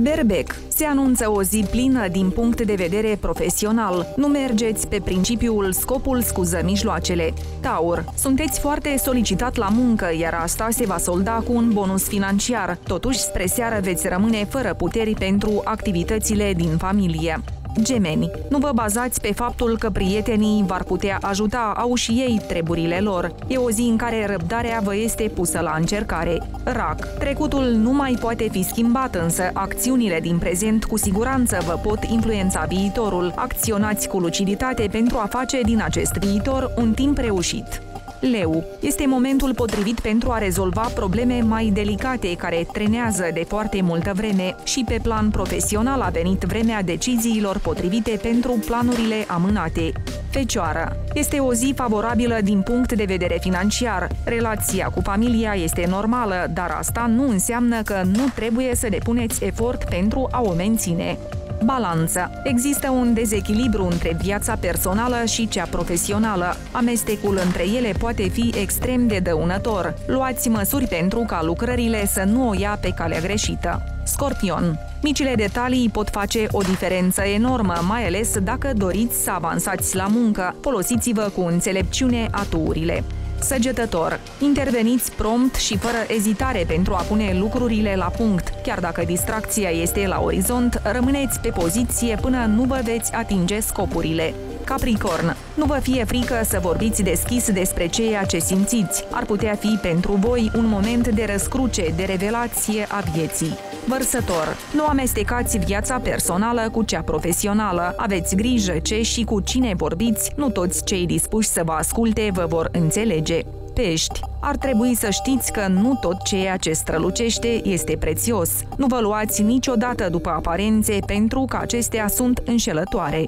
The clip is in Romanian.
Berbec. Se anunță o zi plină din punct de vedere profesional. Nu mergeți pe principiul scopul scuză mijloacele. Taur. Sunteți foarte solicitat la muncă, iar asta se va solda cu un bonus financiar. Totuși, spre seară veți rămâne fără puteri pentru activitățile din familie. Gemeni. Nu vă bazați pe faptul că prietenii v-ar putea ajuta, au și ei treburile lor. E o zi în care răbdarea vă este pusă la încercare. Rac. Trecutul nu mai poate fi schimbat, însă acțiunile din prezent cu siguranță vă pot influența viitorul. Acționați cu luciditate pentru a face din acest viitor un timp reușit. Leu. Este momentul potrivit pentru a rezolva probleme mai delicate care trenează de foarte multă vreme și pe plan profesional a venit vremea deciziilor potrivite pentru planurile amânate. Fecioară. Este o zi favorabilă din punct de vedere financiar. Relația cu familia este normală, dar asta nu înseamnă că nu trebuie să depuneți efort pentru a o menține. Balanță. Există un dezechilibru între viața personală și cea profesională. Amestecul între ele poate fi extrem de dăunător. Luați măsuri pentru ca lucrările să nu o ia pe calea greșită. Scorpion. Micile detalii pot face o diferență enormă, mai ales dacă doriți să avansați la muncă. Folosiți-vă cu înțelepciune aturile. Săgetător. Interveniți prompt și fără ezitare pentru a pune lucrurile la punct. Chiar dacă distracția este la orizont, rămâneți pe poziție până nu vă veți atinge scopurile. Capricorn. Nu vă fie frică să vorbiți deschis despre ceea ce simțiți. Ar putea fi pentru voi un moment de răscruce, de revelație a vieții. Vărsător. Nu amestecați viața personală cu cea profesională. Aveți grijă ce și cu cine vorbiți, nu toți cei dispuși să vă asculte vă vor înțelege. Pești. Ar trebui să știți că nu tot ceea ce strălucește este prețios. Nu vă luați niciodată după aparențe pentru că acestea sunt înșelătoare.